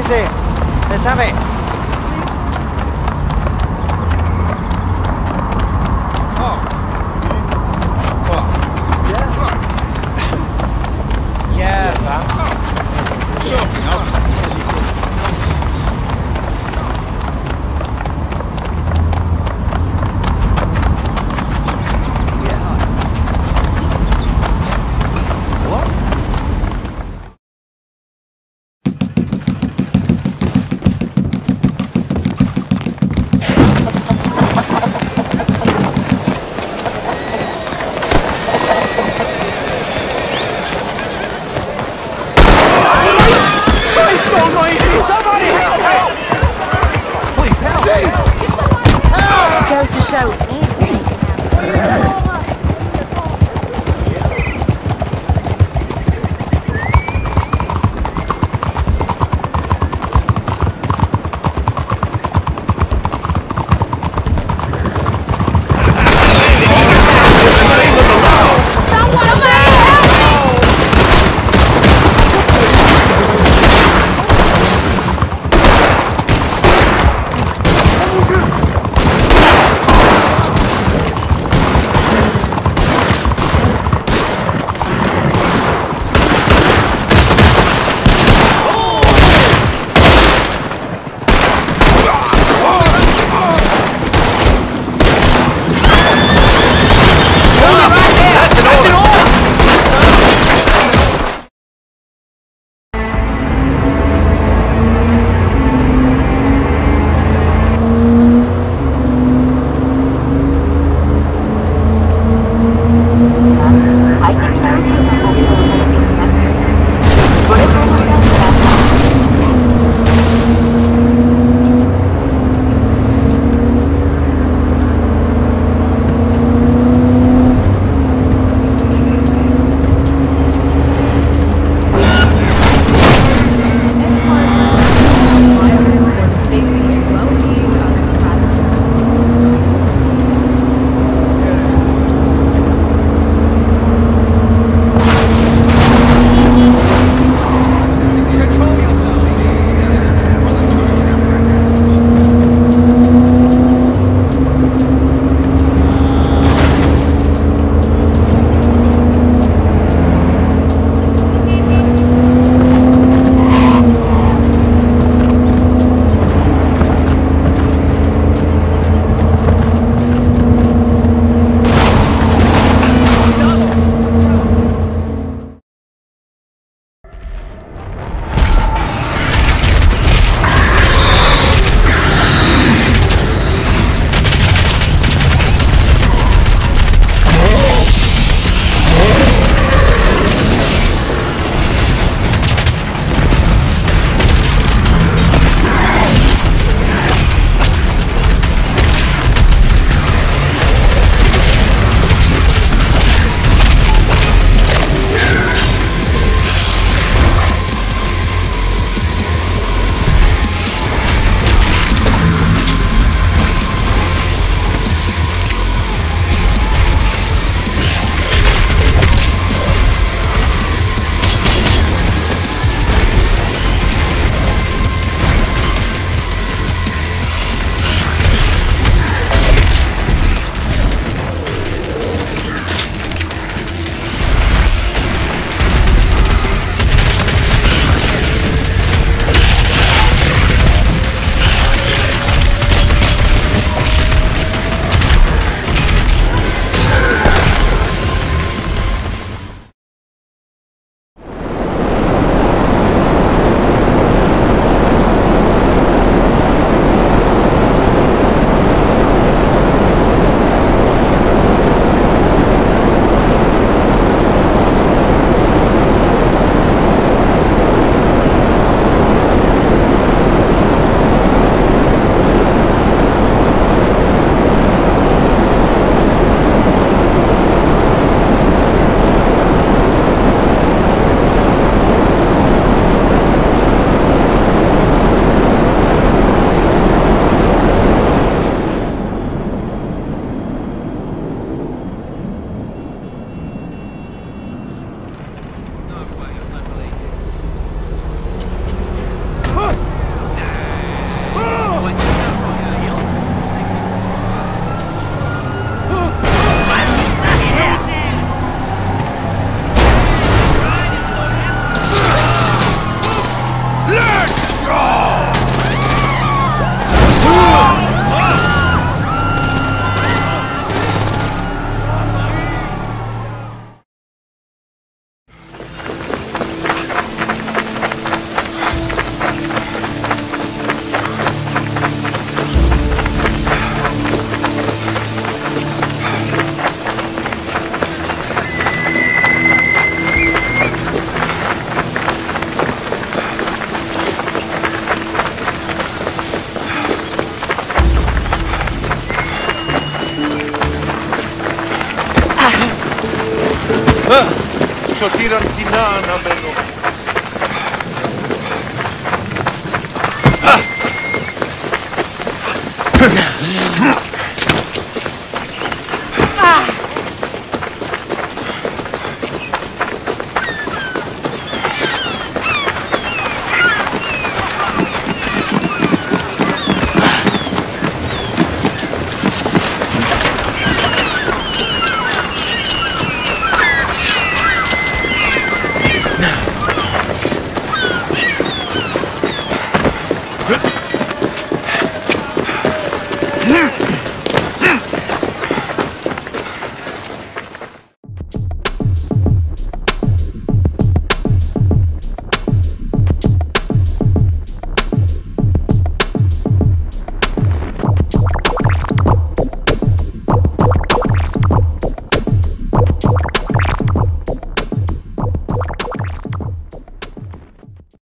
Luisi, se sabe. Somebody help! help! Please help! Jeez! Help! Goes to show. sortieren die namen